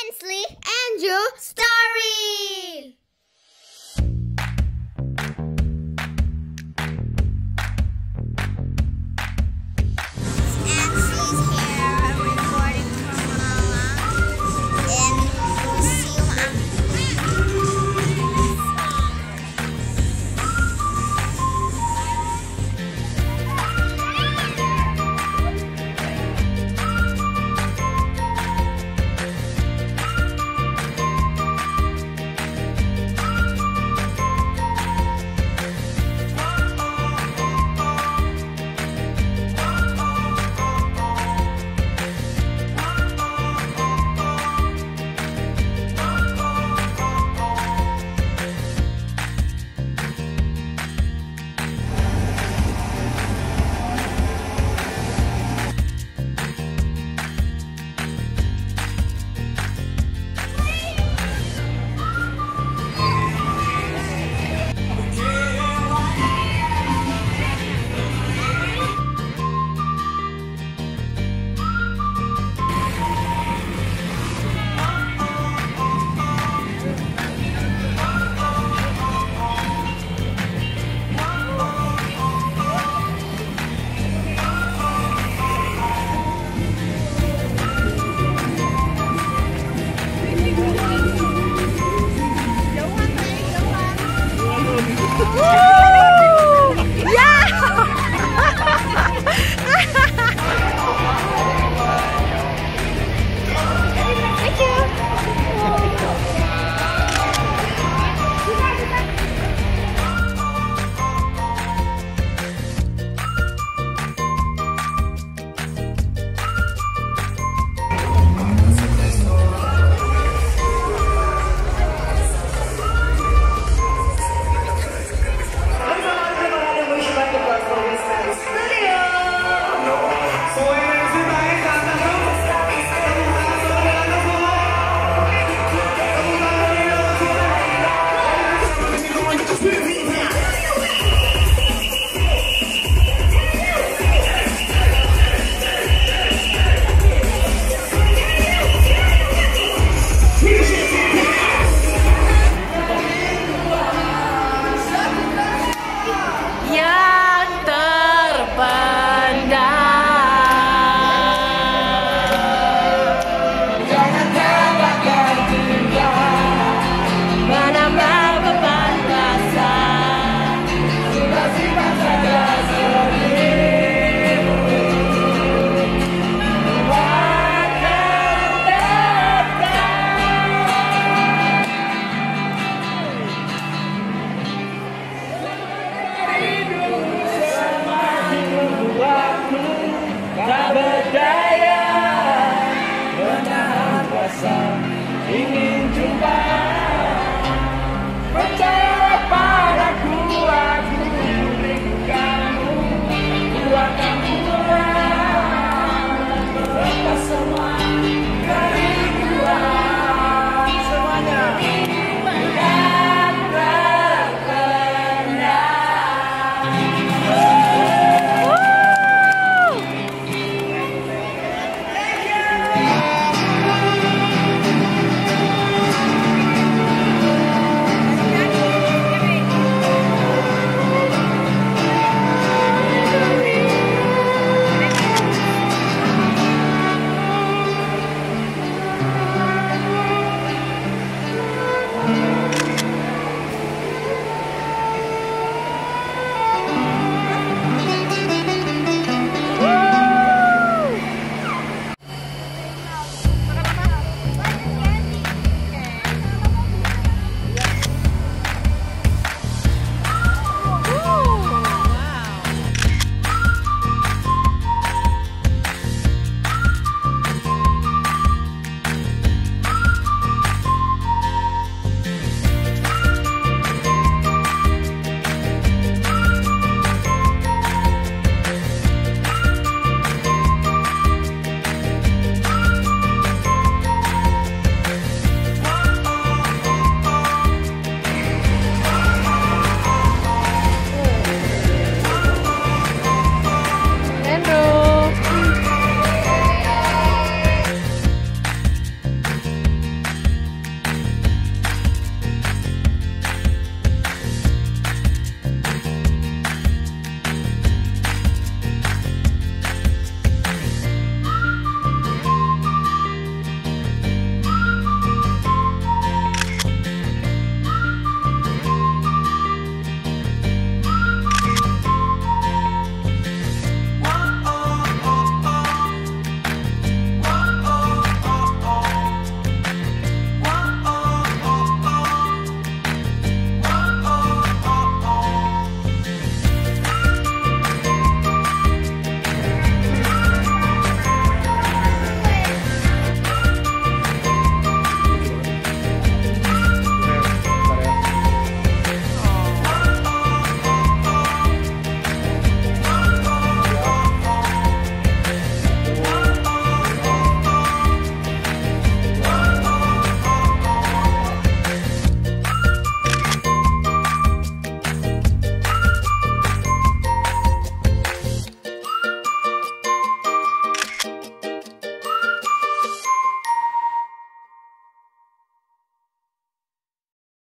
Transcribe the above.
Ensley and your story. Kaaba.